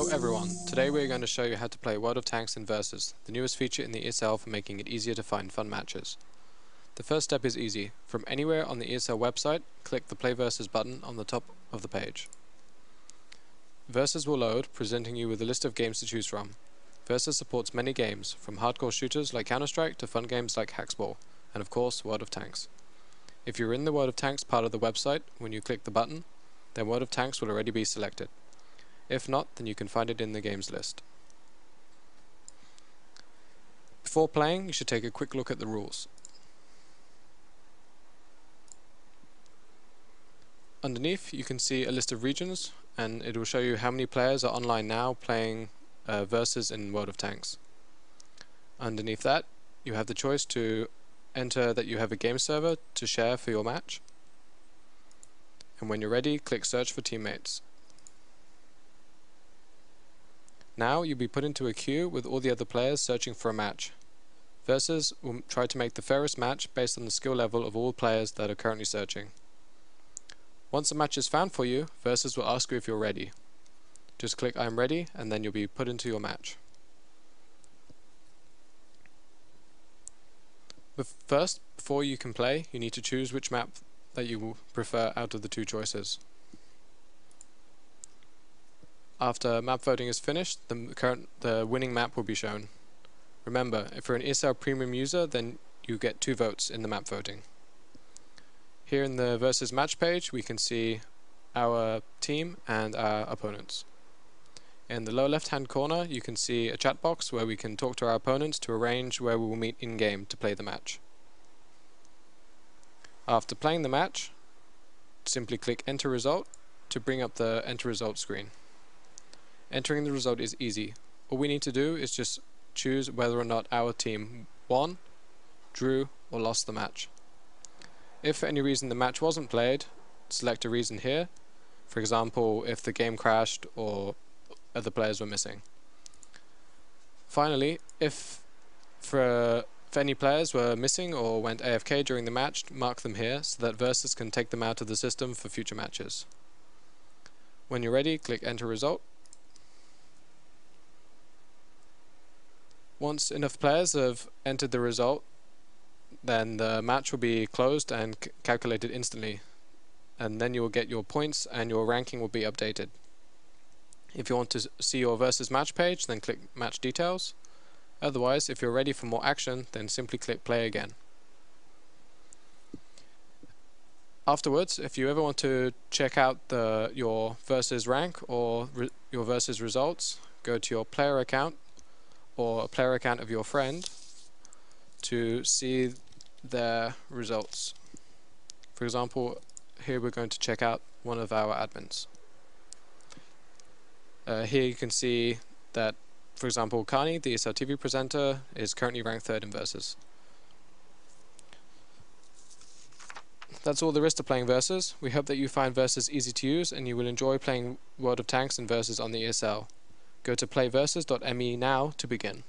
Hello everyone, today we're going to show you how to play World of Tanks in Versus, the newest feature in the ESL for making it easier to find fun matches. The first step is easy. From anywhere on the ESL website, click the Play Versus button on the top of the page. Versus will load, presenting you with a list of games to choose from. Versus supports many games, from hardcore shooters like Counter-Strike to fun games like HaxBall, and of course World of Tanks. If you're in the World of Tanks part of the website, when you click the button, then World of Tanks will already be selected. If not, then you can find it in the games list. Before playing, you should take a quick look at the rules. Underneath, you can see a list of regions, and it will show you how many players are online now playing uh, Versus in World of Tanks. Underneath that, you have the choice to enter that you have a game server to share for your match. And when you're ready, click search for teammates. Now you'll be put into a queue with all the other players searching for a match. Versus will try to make the fairest match based on the skill level of all players that are currently searching. Once a match is found for you, Versus will ask you if you're ready. Just click I'm ready and then you'll be put into your match. But first, before you can play, you need to choose which map that you will prefer out of the two choices. After map voting is finished, the current the winning map will be shown. Remember, if you're an ESL Premium user, then you get two votes in the map voting. Here in the versus match page, we can see our team and our opponents. In the lower left hand corner, you can see a chat box where we can talk to our opponents to arrange where we will meet in game to play the match. After playing the match, simply click enter result to bring up the enter result screen. Entering the result is easy. All we need to do is just choose whether or not our team won, drew, or lost the match. If for any reason the match wasn't played, select a reason here. For example, if the game crashed or other players were missing. Finally, if for if any players were missing or went AFK during the match, mark them here so that Versus can take them out of the system for future matches. When you're ready, click enter result Once enough players have entered the result, then the match will be closed and calculated instantly. And then you will get your points and your ranking will be updated. If you want to see your versus match page, then click match details. Otherwise, if you're ready for more action, then simply click play again. Afterwards, if you ever want to check out the, your versus rank or your versus results, go to your player account or a player account of your friend to see their results. For example, here we're going to check out one of our admins. Uh, here you can see that, for example, Kani, the ESL TV presenter, is currently ranked third in Versus. That's all there is to playing Versus. We hope that you find Versus easy to use and you will enjoy playing World of Tanks and Versus on the ESL. Go to playversus.me now to begin.